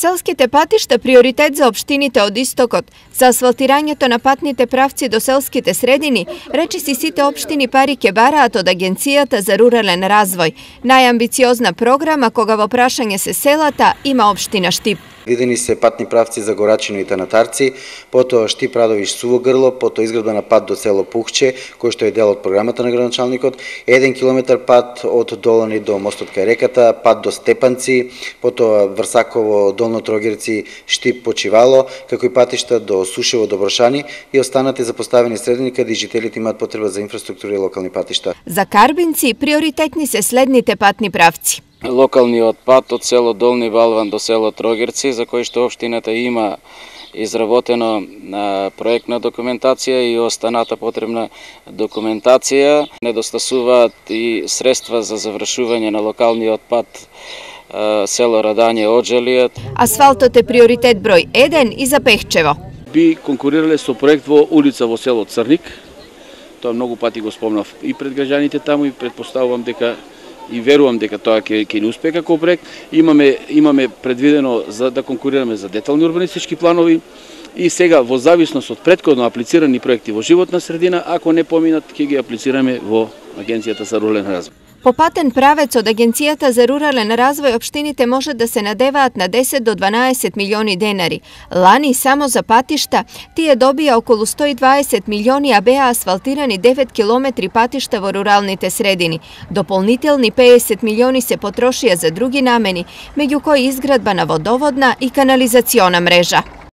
Селските патишта приоритет за општините од истокот. За асфалтирањето на патните правци до селските средини, речи си сите општини пари ке бараат од Агенцијата за рурален развој. Најамбициозна програма кога во прашање се селата има општина Штип. Видени се патни правци за Горачино и Танатарци, потоа шти Радовиш Суво грло, потоа изградба на пат до село Пухче, кој што е дел од програмата на градоначалникот, 1 километар пат од Долани до мостот кај реката, пат до Степанци, потоа Врсаково, Долно Трогерци, Штип Почивало, како и патишта до Сушево до Брошани и останати за поставени средини каде жителите имаат потреба за инфраструктура и локални патишта. За карбинци приоритетни се следните патни правци локалниот пат од село Долни Балван до село Трогерци, за кој што општината има изработено на проектна документација и останата потребна документација. Недостасуваат и средства за завршување на локалниот пат село Радање Оджелијат. Асфалтот е приоритет број 1 и за Пехчево. Би конкурирале со проект во улица во село Црник. Тоа многу пати го спомнав и пред граѓаните таму и предпоставувам дека и верувам дека тоа ќе ќе ни успее како проект. Имаме имаме предвидено за да конкурираме за детални урбанистички планови и сега во зависност од предходно аплицирани проекти во животна средина, ако не поминат, ќе ги аплицираме во Агенцијата за рурален развој. По патен правец од Агенцијата за рурален развој општините може да се надеваат на 10 до 12 милиони денари. Лани само за патишта тие добија околу 120 милиони, а беа асфалтирани 9 километри патишта во руралните средини. Дополнителни 50 милиони се потрошија за други намени, меѓу кои изградба на водоводна и канализациона мрежа.